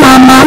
Mama